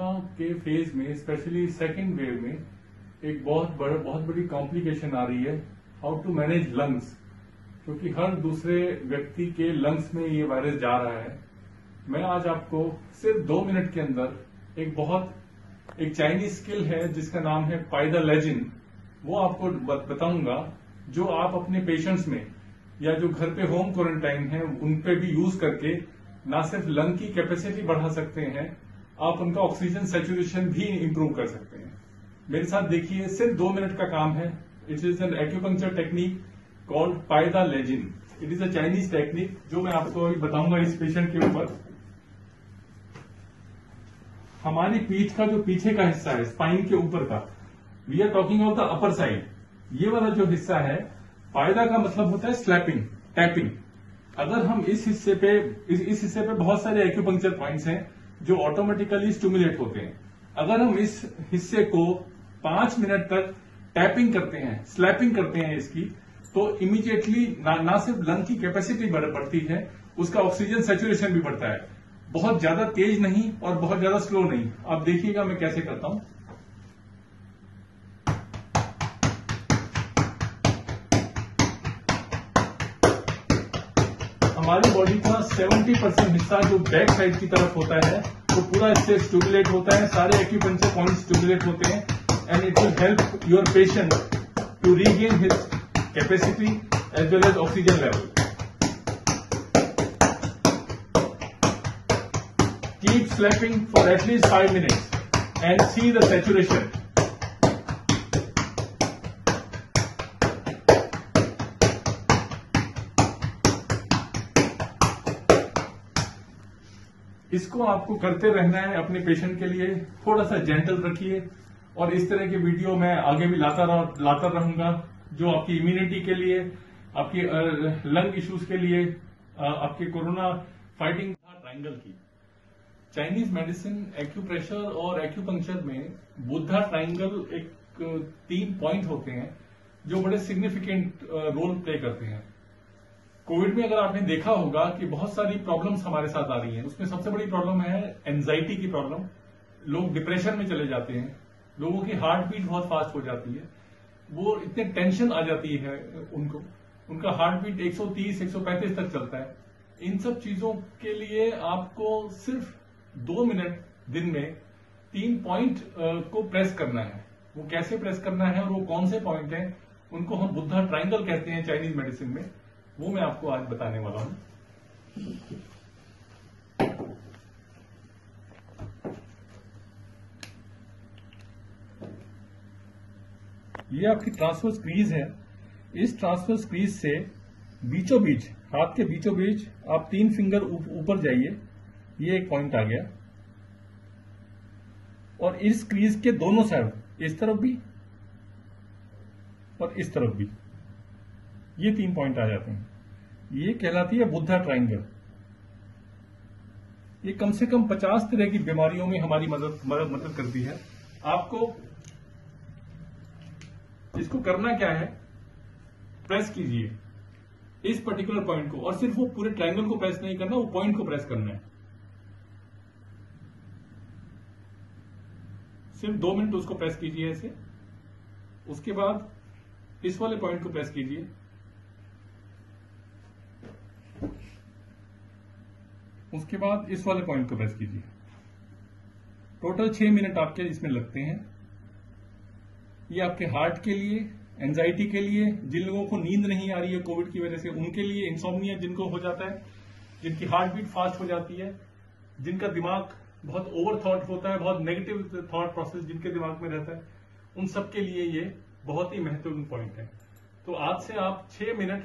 Phase में specially second wave में, एक बहुत बड़ा, बहुत बड़ी कॉम्प्लिकेशन आ रही है हाउ टू मैनेज लंग्स क्योंकि हर दूसरे व्यक्ति के लंग्स में ये वायरस जा रहा है। मैं आज आपको सिर्फ़ दो मिनट के अंदर एक बहुत, एक चाइनीज़ स्किल है, जिसका नाम है पाइदा लेजिन वो आपको बताऊँगा, जो आप अपने पेशेंट्स में, या जो घर पे होम क्वारंटाइन है, उन पे भी यूज़ करके, ना सिर्फ़ लंग की कैपेसिटी बढ़ा सकते हैं आप उनका ऑक्सीजन सेचुरेशन भी इंप्रूव कर सकते हैं। मेरे साथ देखिए सिर्फ़ दो मिनट का काम है। It is an acupuncture technique called पायदा लेजिन it is a Chinese technique जो मैं आपको अभी बताऊँगा इस पेशेंट के ऊपर। हमारी पीठ का जो पीछे का हिस्सा है स्पाइन के ऊपर का we are talking of the upper side ये वाला जो हिस्सा है पायदा का मतलब होता है स्लैपिंग टैपिंग अगर हम इस हिस्से पे इस, हिस्से पे बहुत सारे एक्यूपंक्चर पॉइंट्स हैं जो ऑटोमेटिकली स्टिमुलेट होते हैं। अगर हम इस हिस्से को पाँच मिनट तक टैपिंग करते हैं स्लैपिंग करते हैं इसकी तो इमीडिएटली ना, ना सिर्फ़ लंग की कैपेसिटी बढ़ती है उसका ऑक्सीजन सेचुरेशन भी बढ़ता है। बहुत ज़्यादा तेज नहीं और बहुत ज़्यादा स्लो नहीं। आप देखिएगा मैं कैसे करता हूँ। हमारी बॉडी का 70 परसेंट हिस्सा जो बैक साइड की तरफ़ होता है, वो पूरा इससे स्टूबुलेट होता है, सारे एक्यूपेंचर पॉइंट स्टूबुलेट होते हैं and it will help your patient to regain his capacity as well as oxygen level slapping for at least 5 minutes and see the saturation. इसको आपको करते रहना है अपने पेशेंट के लिए। थोड़ा सा जेंटल रखिए और इस तरह के वीडियो मैं आगे भी लाता रह, लाता रहूँगा जो आपकी इम्यूनिटी के लिए आपकी लंग इश्यूज़ के लिए आपके कोरोना फाइटिंग ट्राइंगल की। चाइनीज़ मेडिसिन एक्यूप्रेशर और एक्यूपंक्चर में बुद्धा ट्राइंगल एक तीन पॉइंट होते हैं जो बड़े सिग्निफिकेंट रोल प्ले करते हैं। कोविड में अगर आपने देखा होगा कि बहुत सारी प्रॉब्लम्स हमारे साथ आ रही हैं, उसमें सबसे बड़ी प्रॉब्लम है एनजाइटी की प्रॉब्लम। लोग डिप्रेशन में चले जाते हैं, लोगों की हार्ट बीट बहुत फास्ट हो जाती है। वो इतने टेंशन आ जाती है उनको। उनका हार्ट बीट 130 135 तक चलता है। इन सब चीज़ों के लिए आपको सिर्फ़ दो मिनट दिन में तीन पॉइंट को प्रेस करना है। वो कैसे प्रेस करना है और वो कौन से पॉइंट है, उनको हम बुद्धा ट्राइंगल कहते हैं चाइनीज़ मेडिसिन में। वो मैं आपको आज बताने वाला हूँ। ये आपकी ट्रांसफ़र स्क्रीज है। इस ट्रांसफ़र स्क्रीज से बीचों बीच हाथ के बीचों बीच आप तीन फिंगर ऊपर उप, जाइए। ये एक पॉइंट आ गया। और इस क्रीज के दोनों साइड इस तरफ़ भी और इस तरफ़ भी। ये तीन पॉइंट आ जाते हैं। ये कहलाती है बुद्धा ट्राइंगल ये कम से कम 50 तरह की बीमारियों में हमारी मदद मदद मदद करती है। आपको इसको करना क्या है? प्रेस कीजिए इस पर्टिकुलर पॉइंट को। और सिर्फ़ वो पूरे ट्राइंगल को प्रेस नहीं करना, वो पॉइंट को प्रेस करना है। सिर्फ़ दो मिनट उसको प्रेस कीजिए ऐसे। उसके बाद इस वाले पॉइंट को प्रेस कीजिए। उसके बाद इस वाले पॉइंट को प्रेस कीजिए। टोटल छह मिनट आपके इसमें लगते हैं। ये आपके हार्ट के लिए एंजाइटी के लिए, जिन लोगों को नींद नहीं आ रही है कोविड की वजह से, उनके लिए इंसोमिया जिनको हो जाता है, जिनकी हार्ट बीट फास्ट हो जाती है, जिनका दिमाग बहुत ओवर थॉट होता है, बहुत नेगेटिव थॉट प्रोसेस जिनके दिमाग में रहता है, उन सबके लिए ये बहुत ही महत्वपूर्ण पॉइंट है। तो आज से आप छह मिनट